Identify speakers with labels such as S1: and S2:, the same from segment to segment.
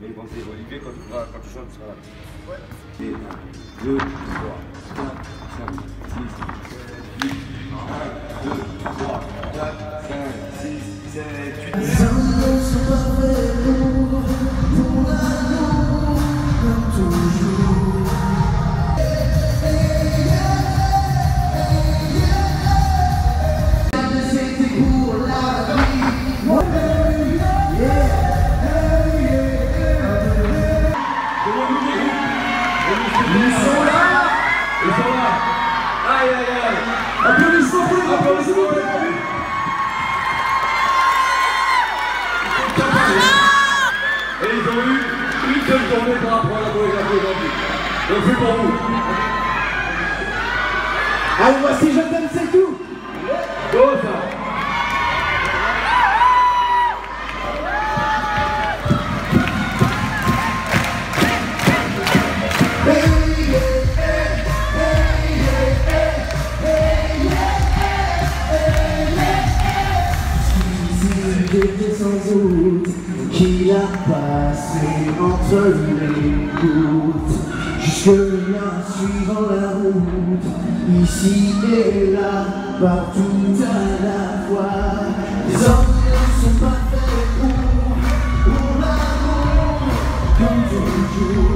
S1: Mais bon, c'est Olivier quand tu, vas, quand tu chantes, tu seras là. Ouais. 1, 2, 3, 4, 5, 6, 7, 8, 1, 2, 3, 4, 5, 6, 7,
S2: 8, 9.
S1: Aïe aïe aïe
S3: Applaudissements pour les s'il vous plaît
S1: Et ils ont eu une seule journée pour apprendre la chorégraphie aujourd'hui. Donc c'est pour vous.
S2: Allez, voici Je t'aime, c'est tout. Qu'il a passé entre les gouttes Jusque-là, suivant la route Ici et là, partout à la fois Les ne sont pas faits pour, pour l'amour Comme toujours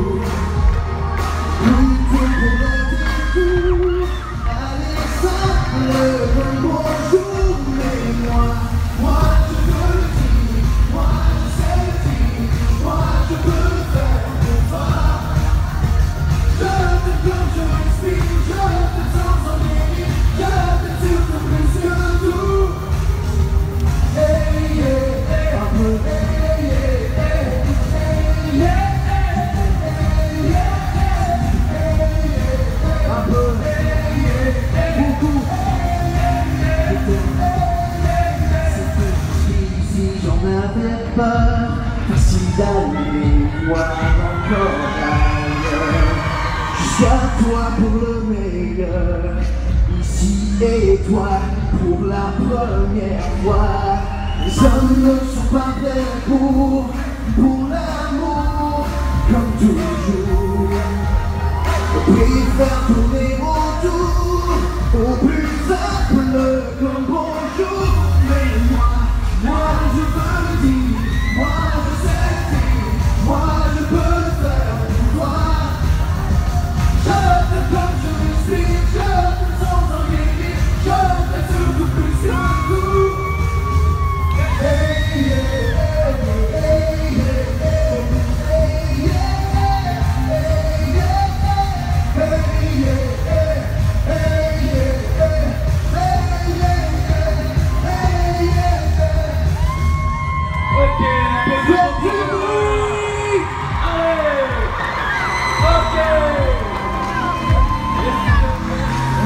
S2: d'aller voir encore ailleurs jusqu'à toi pour le meilleur. Ici et toi pour la première fois les hommes ne sont pas faits pour pour l'amour comme toujours. Préfère tourner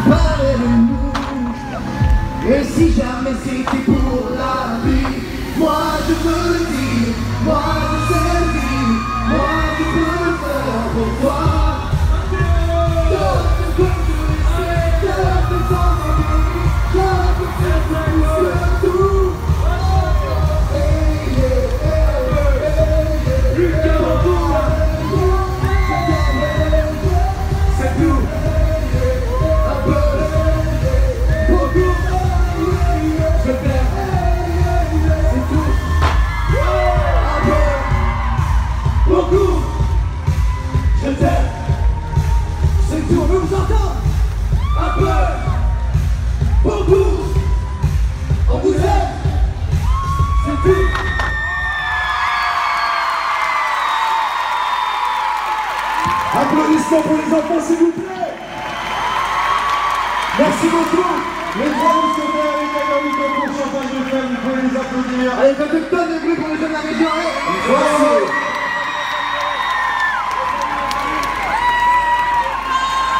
S2: Parlez de nous. Et si jamais c'était pour la vie, moi je peux le dire, moi je sais dire, moi je peux faire pour toi. Je
S3: applaudissements pour les enfants, s'il vous plaît.
S2: Merci beaucoup.
S3: Les trois mousquetaires, les tailleurs du concours Chantage de Femme, vous pouvez les applaudir.
S2: Allez, faites une tonne de bruit pour les jeunes de la région.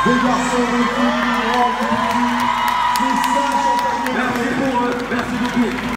S3: Des garçons, des filles, des grands, des petits. C'est ça, Chantage de Merci pour
S1: eux. Merci beaucoup.